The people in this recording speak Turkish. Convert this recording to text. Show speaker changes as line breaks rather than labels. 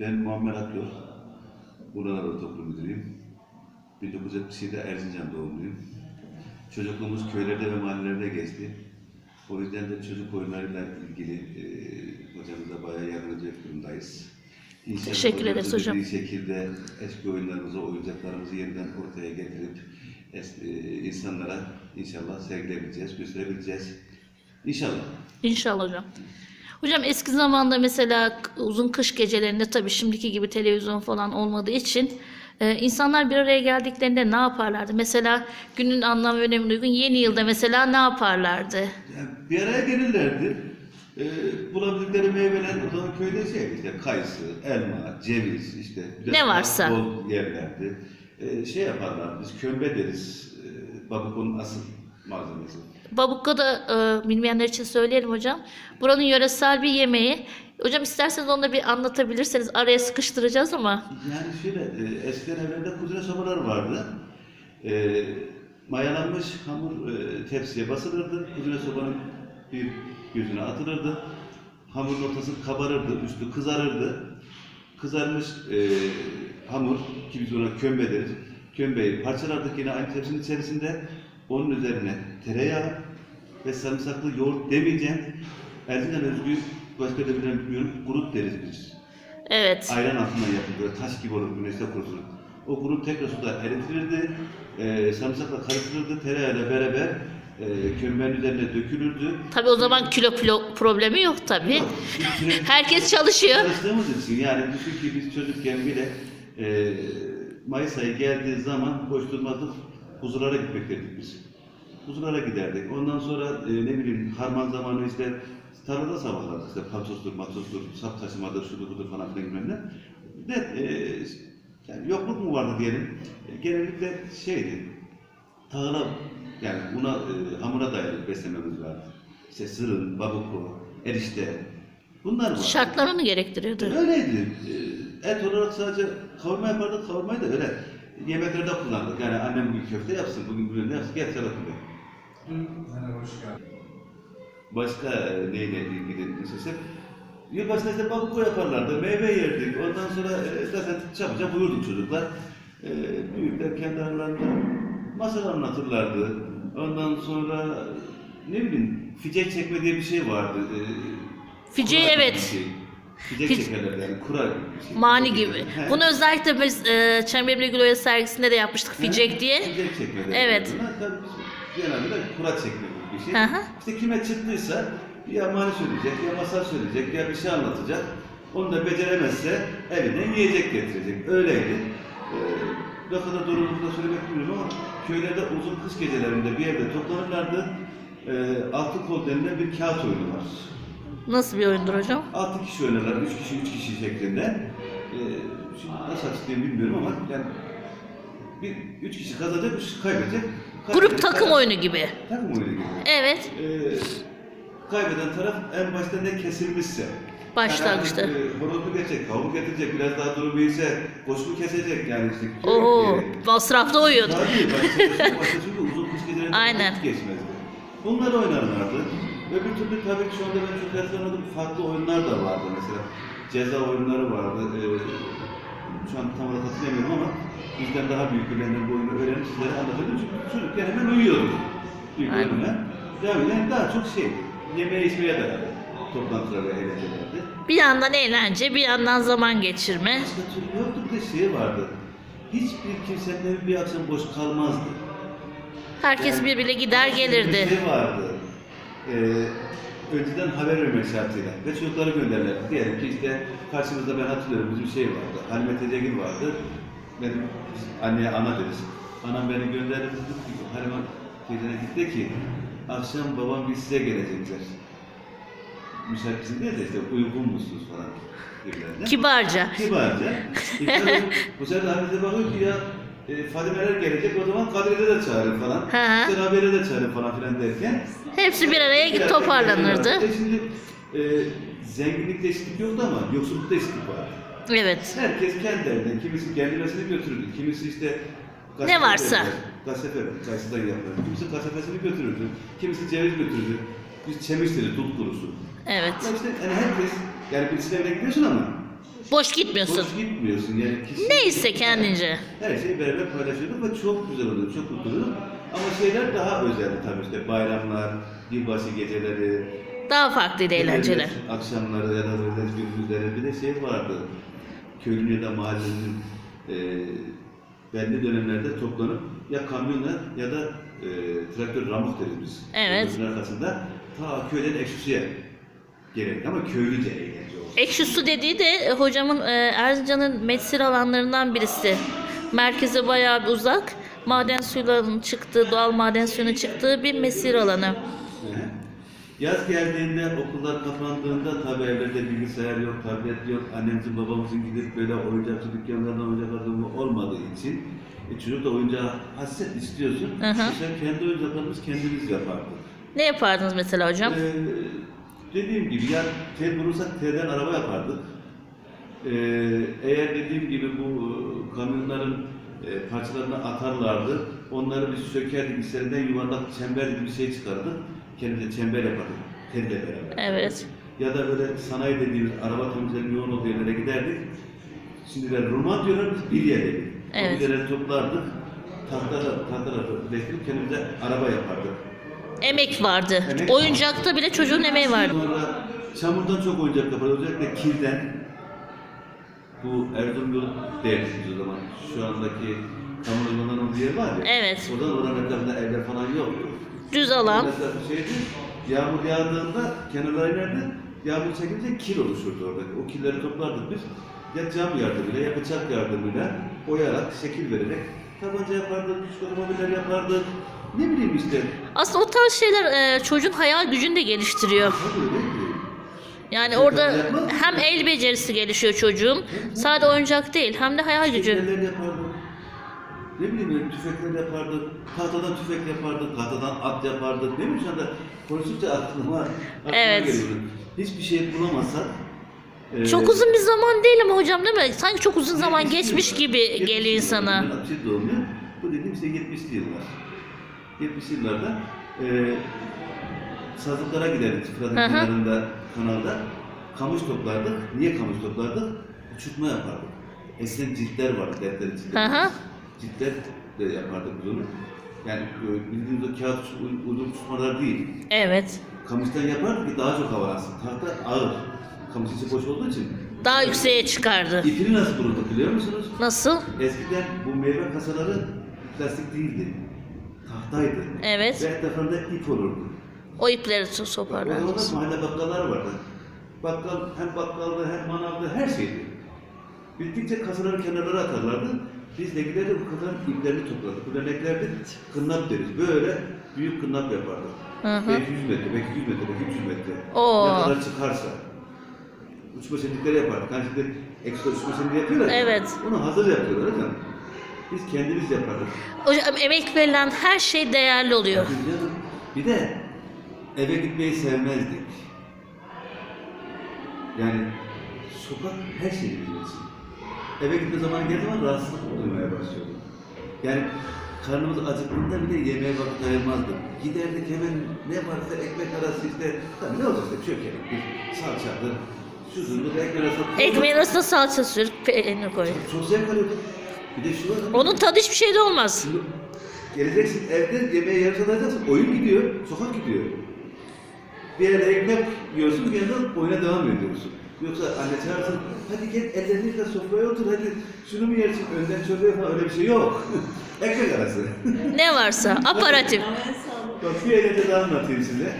Ben Muammer Akyol. Buralar Ortaokulu Müdürüyüm. 1977'de Erzincan doğumluyum. Çocukluğumuz köylerde ve mahallelerde geçti. O yüzden de çocuk oyunlarıyla ilgili e, hocamıza bayağı yardımcı durumdayız. İnşallah
Teşekkür ederiz hocam.
Bir şekilde eski oyunlarımızı, oyuncaklarımızı yeniden ortaya getirip es- e, insanlara inşallah sergileyebileceğiz, gösterebileceğiz. İnşallah.
İnşallah hocam. Hocam eski zamanda mesela uzun kış gecelerinde tabii şimdiki gibi televizyon falan olmadığı için e, insanlar bir araya geldiklerinde ne yaparlardı? Mesela günün anlam ve önemine uygun yeni yılda mesela ne yaparlardı?
Yani bir araya gelirlerdi. Ee, bulabildikleri meyveler o zaman köyde şey işte kayısı, elma, ceviz işte.
Ne varsa.
Bol yerlerdi. Ee, şey yaparlar biz kömbe deriz. Ee, babukonun asıl malzemesi.
Babukka da e, bilmeyenler için söyleyelim hocam. Buranın yöresel bir yemeği. Hocam isterseniz onu da bir anlatabilirseniz araya sıkıştıracağız ama.
Yani şöyle e, eskiden evlerde kuzine sobalar vardı. E, mayalanmış hamur e, tepsiye basılırdı. Kuzine sobanın bir yüzüne atılırdı. Hamurun ortası kabarırdı, üstü kızarırdı. Kızarmış e, hamur, ki biz ona kömbe deriz. Kömbeyi parçalardık yine aynı tepsinin içerisinde. Onun üzerine tereyağı ve sarımsaklı yoğurt demeyeceğim. Erzincan özgü başka da bilmiyorum. Kurut deriz biz.
Evet.
Ayran altından yapılır, böyle taş gibi olur, güneşte kurutulur. O grup tekrar suda eritilirdi, e, sarımsakla karıştırılırdı, tereyağıyla beraber e, kömbenin üzerine dökülürdü.
Tabii o zaman kilo plo- problemi yok tabii. Herkes çalışıyor.
Çalıştığımız için yani düşün ki biz çocukken bile e, Mayıs ayı geldiği zaman boş durmadık, huzurlara gitmek dedik biz. Huzurlara giderdik. Ondan sonra e, ne bileyim harman zamanı işte tarlada sabahlardık işte patostur, matostur, sap taşımadır, şudur budur falan filan bilmem ne. De, e, yani yokluk mu vardı diyelim. E, genellikle şeydi, tahıla yani buna e, hamura dayalı beslememiz vardı. İşte sırın, babuko, erişte bunlar vardı.
Şartlar onu gerektiriyordu.
Öyleydi. Ee, Et olarak sadece kavurma yapardık, kavurmayı da öyle yemeklerde kullandık. Yani annem bugün köfte yapsın, bugün bugün ne yapsın, gel sen otur.
Merhaba, hoş geldin.
Başka neyle ilgili mesela Yılbaşında işte babuko yaparlardı, meyve yerdik. Ondan sonra e, zaten çabucak uyurduk çocuklar. E, büyükler kendi aralarında masal anlatırlardı. Ondan sonra ne bileyim ficek çekme diye bir şey vardı. E, gibi
evet.
şey. Ficek
Fic-
çekerlerdi yani kura gibi bir şey.
Mani gibi.
He.
Bunu özellikle biz e, Çemberli Güloya sergisinde de yapmıştık Ficek diye.
Ficek çekme derler
Evet.
Tabii genelde de kura çekme gibi bir şey.
Hı hı.
İşte kime çıktıysa ya mani söyleyecek, ya masal söyleyecek, ya bir şey anlatacak. Onu da beceremezse evine yiyecek getirecek. Öyleydi. Ee, ne kadar doğru burada söylemek bilmiyorum ama köylerde uzun kış gecelerinde bir yerde toplanırlardı. Ee, altı kol denilen bir kağıt oyunu var.
Nasıl bir oyundur hocam?
Altı kişi oynarlar, üç kişi, üç kişi şeklinde. Ee, şimdi nasıl açıklayayım bilmiyorum ama yani bir, üç kişi kazanacak, üç kişi kaybedecek.
Grup
Kaybedecek
takım
taraf-
oyunu gibi.
Takım oyunu gibi.
Evet.
Ee, kaybeden taraf en başta ne kesilmişse.
Başlangıçta.
Yani, e, horoz mu geçecek, tavuk getirecek, biraz daha durumu iyiyse koç mu kesecek yani işte.
Oo, masraflı oyun.
Tabii, başta, başta çünkü uzun kış gecelerinde
Aynen.
vakit geçmezdi. Bunlar oynarlardı. Öbür türlü tabii ki şu anda ben çok hatırlamadığım farklı oyunlar da vardı mesela. Ceza oyunları vardı. Ee, şu an tam olarak hatırlamıyorum ama bizden daha büyüklerden bu oyunu öğrenip sizlere anlatıyordum. Çünkü çocukken hemen uyuyordu. Büyük
Aynen.
oyunlar. Devam eden daha çok şey, yemeğe içmeye beraber toplantılar ve.
Bir yandan eğlence, bir yandan zaman geçirme.
Başka türlü yoktu bir de şey vardı. Hiçbir kimsenin evi bir akşam boş kalmazdı.
Herkes birbirine gider gelirdi.
Bir şey vardı. Ee, önceden haber vermek şartıyla ve çocukları gönderlerdi. Diyelim ki işte karşımızda ben hatırlıyorum bizim şey vardı. Halime Tecegil vardı. Benim anneye ana deriz. Anam beni gönderdi Halime teyzene gitti ki akşam babam biz size gelecekler. Müsait misin diye de işte uygun musunuz falan.
Kibarca.
Kibarca. İşte bu sefer de Hamid'e bakıyor ki ya e, Fadimeler gelecek o zaman Kadri'de de çağırın falan. İşte Rabia'yı de çağırın falan filan derken.
Hepsi bir araya
Biraz
toparlanırdı.
E Şimdi e, zenginlikte eşitlik yoktu ama yoksullukta eşitlik vardı.
Evet.
Herkes kendi evinden, kimisi kendimesini götürürdü, kimisi işte
Ne varsa.
Gazefe, gazeteden yapıyor. Kimisi gazetesini götürürdü, kimisi ceviz götürürdü. Biz çemişleri, dut kurusu.
Evet.
Ya işte yani herkes, yani birisinin evine gidiyorsun ama
Boş gitmiyorsun.
Boş gitmiyorsun yani. kesinlikle-
Neyse kendince.
Her şeyi beraber paylaşıyorduk ve çok güzel oluyordu, çok mutlu oluyorduk. Ama şeyler daha özeldi tabii işte bayramlar, yılbaşı geceleri,
Daha farklıydı eğlenceler.
akşamları ya da böyle gündüzleri bir de şey vardı. Köylünün ya da mahallenin e, belli dönemlerde toplanıp ya kamyonla ya da e, traktör ramuk deriz biz.
Evet.
Bunun arkasında ta köyden ekşisiye gerek ama köylüce olsun.
Ekşi su dediği de e, hocamın e, Erzincan'ın mesir alanlarından birisi. Merkeze bayağı bir uzak. Maden suylarının çıktığı, doğal maden suyunun çıktığı bir mesir alanı.
Yaz geldiğinde okullar kapandığında tabii evlerde bilgisayar yok, tablet yok. Annemizin babamızın gidip böyle oyuncakçı dükkanlarından oyuncak alımı olmadığı için e, çocuk da oyuncağı hasret istiyorsun.
Hı hı.
İşte kendi oyuncaklarımızı kendimiz yapardık.
Ne yapardınız mesela hocam?
Ee, dediğim gibi ya tel bulursak telden araba yapardık. Ee, eğer dediğim gibi bu e, kamyonların e, parçalarını atarlardı. Onları biz sökerdik, içlerinden yuvarlak çember gibi bir şey çıkardık. Kendimize çember yapardık. Telle beraber.
Evet.
Ya da böyle sanayi dediğimiz araba temizlerinin yoğun olduğu yerlere giderdik. Şimdi de roman diyorlar biz bilye dedik.
Evet.
O bilyeleri toplardık. Tahtalar, tahtalar birleştirip kendimize araba yapardık.
Emek vardı.
Emek
Oyuncakta bile çocuğun emeği vardı.
Sonra çamurdan çok oyuncak yaparız. Özellikle kirden. Bu Erzurum yolu değersiz o zaman. Şu andaki çamur yolundan olduğu yer var ya.
Evet.
Oradan oranın etrafında evler falan yok.
Düz alan.
Mesela şeydi, yağmur yağdığında kenarlara inerdi. Yağmur çekince kir oluşurdu orada. O kirleri toplardık biz. Ya cam yardımıyla ya bıçak yardımıyla oyarak, şekil vererek tabanca yapardık, küçük otomobiller yapardık. Ne bileyim işte.
Aslında o tarz şeyler e, çocuğun hayal gücünü de geliştiriyor.
Tabii öyle ki.
Yani orada hem el becerisi gelişiyor çocuğun. Sadece oyuncak değil hem de hayal gücü.
Şekerler yapardık. Ne bileyim böyle tüfekler yapardık. Tahtadan tüfek yapardık. Tahtadan at yapardık. Ne bileyim şu anda konuştukça aklıma, aklıma
Evet.
geliyor. Hiçbir şey bulamazsak e,
Çok uzun bir zaman değil ama hocam değil mi? Sanki çok uzun zaman
70'li
geçmiş
yıllar.
gibi
70'li
geliyor
yıllar.
insana.
Ben 60 doğumluyum. Bu dediğim işte 70'li yıllar. 70'li yıllarda e, sazlıklara giderdik. Fırat'ın kenarında, kanalda. Kamış toplardık. Niye kamış toplardık? Uçurtma yapardık. Eskiden ciltler vardı, defter
Hı
ciltler.
hı.
Ciltler de yapardık biz onu. Yani e, bildiğiniz o kağıt uzun tutmalar değil.
Evet.
Kamıştan yapardık ki daha çok havalansın. Tahta ağır. Kamış içi boş olduğu için.
Daha yükseğe çıkardı.
İpini nasıl bulurduk biliyor musunuz?
Nasıl?
Eskiden bu meyve kasaları plastik değildi. Tahtaydı.
Evet.
Ve etrafında ip olurdu.
O ipleri so-
O zaman
soparlardınız.
da mahalle bakkallar vardı. Bakkal hem bakkaldı hem manavdı her şeydi. Bittikçe kasaları kenarlara atarlardı. Biz de giderdik bu kasanın iplerini toplardık. Bu eklerdik, kınnap deriz. Böyle büyük kınnap yapardık.
Hı hı.
Belki 100 metre, belki 100 metre, belki 300 metre.
Oo.
Ne kadar çıkarsa. Uçma şenlikleri yapardık. Hani şimdi ekstra uçma şenliği yapıyorlar ya.
Evet.
Onu hazır yapıyorlar hocam. Biz kendimiz yapardık.
Hocam emek verilen her şey değerli oluyor.
Tabii canım. Bir de eve gitmeyi sevmezdik. Yani sokak her şeyi bilirsin. Eve gitme zamanı geldiği zaman rahatsızlık duymaya başlıyordum. Yani karnımız acıktığında bile yemeğe vakit ayırmazdık. Giderdik hemen ne varsa ekmek arası işte, tabii ne olacak işte çökeliktir, salçadır, şudur, ekmek arası.
Ekmeğin arasına salça sür, peynir koy.
Çok zevk alıyorduk. Bir de şu var.
Onun tadı hiçbir şeyde olmaz.
Şimdi geleceksin evde yemeğe yarım saat alacaksın. Oyun gidiyor, sokak gidiyor. Bir yerde ekmek yiyorsun, bir yandan oyuna devam ediyorsun. Yoksa anne çağırsın, hadi gel ellerini yıka sofraya otur, hadi şunu mu yersin, önden çorba falan öyle bir şey yok. ekmek arası.
Ne varsa aparatif.
Bak bir eğlence daha anlatayım size.